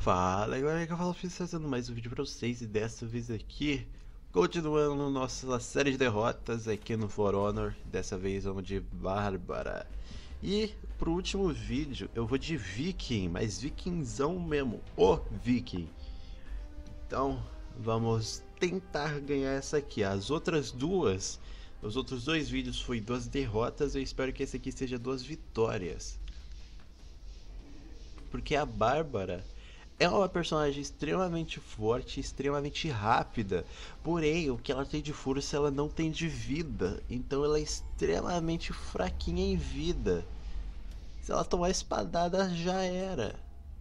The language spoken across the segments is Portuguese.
Fala, agora que eu falo, fazendo mais um vídeo pra vocês e dessa vez aqui, continuando nossa série de derrotas aqui no For Honor, dessa vez vamos de Bárbara. E pro último vídeo eu vou de Viking, mas Vikingzão mesmo, o Viking. Então vamos tentar ganhar essa aqui, as outras duas, os outros dois vídeos foi duas derrotas, eu espero que esse aqui seja duas vitórias. Porque a Bárbara é uma personagem extremamente forte, extremamente rápida. Porém, o que ela tem de força ela não tem de vida. Então ela é extremamente fraquinha em vida. Se ela tomar espadada, já era.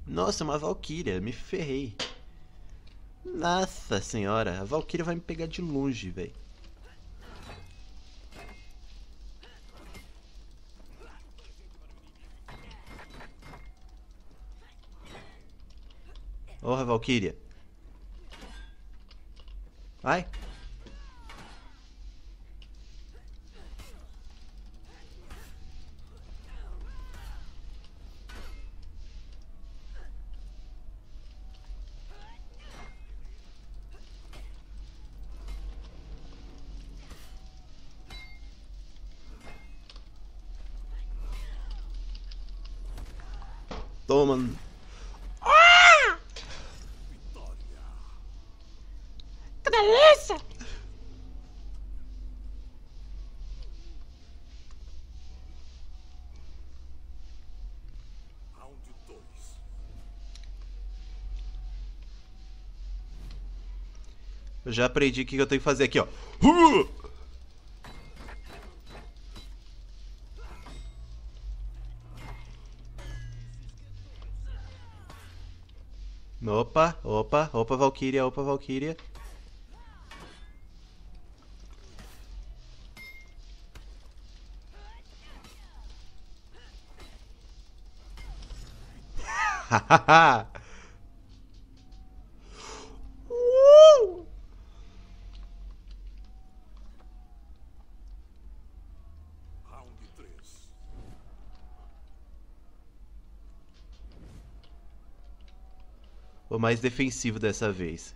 Nossa, uma Valkyria, me ferrei. Nossa senhora, a Valkyria vai me pegar de longe, velho. Porra, Valkyria. Vai. Toma. Que Eu já aprendi o que eu tenho que fazer aqui, ó. Opa, opa, opa, Valkyria, opa, Valkyria. Hahaha! O mais defensivo dessa vez.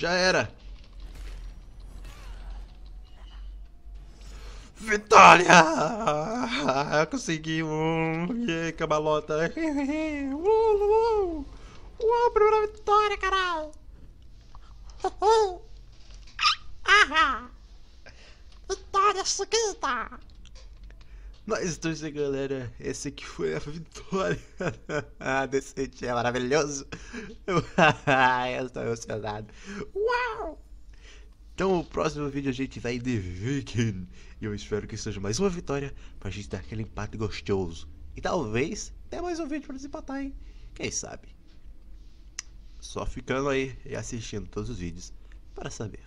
Já era. Vitória! Consegui um. Yeah, cabalota. Uh, uh, uh, primeira vitória, caralho! Vitória seguida! Mas então, isso aí, galera. Esse aqui foi a vitória desse dia maravilhoso. Eu estou emocionado. Uau! Então, o próximo vídeo a gente vai de Viking. E eu espero que seja mais uma vitória pra gente dar aquele empate gostoso. E talvez até mais um vídeo pra desempatar, hein? Quem sabe? Só ficando aí e assistindo todos os vídeos para saber.